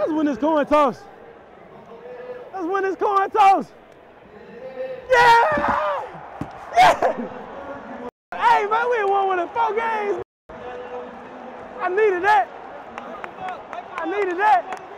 Let's win this coin toss. Let's win this coin toss. Yeah! Yeah! Hey, man, we won one of four games. I needed that. I needed that.